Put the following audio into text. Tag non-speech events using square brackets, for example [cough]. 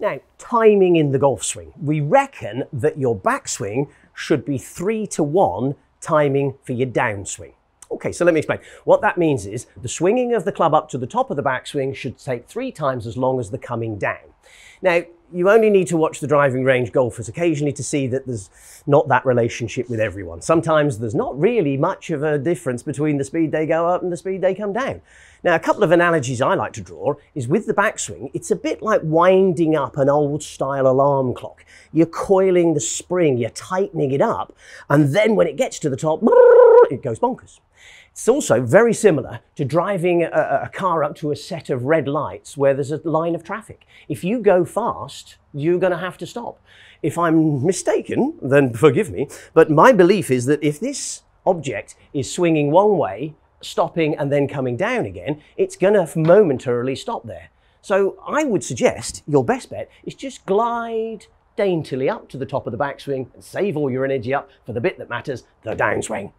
Now, timing in the golf swing. We reckon that your backswing should be three to one timing for your downswing. Okay, so let me explain. What that means is the swinging of the club up to the top of the backswing should take three times as long as the coming down. Now, you only need to watch the driving range golfers occasionally to see that there's not that relationship with everyone. Sometimes there's not really much of a difference between the speed they go up and the speed they come down. Now, a couple of analogies I like to draw is with the backswing, it's a bit like winding up an old style alarm clock. You're coiling the spring, you're tightening it up, and then when it gets to the top, [laughs] it goes bonkers. It's also very similar to driving a, a, car up to a set of red lights where there's a line of traffic. If you go fast, you're going to have to stop. If I'm mistaken, then [laughs] forgive me, but my belief is that if this object is swinging one way, stopping and then coming down again, it's going to momentarily stop there. So I would suggest your best bet is just glide daintily up to the top of the backswing and save all your energy up for the bit that matters, the downswing.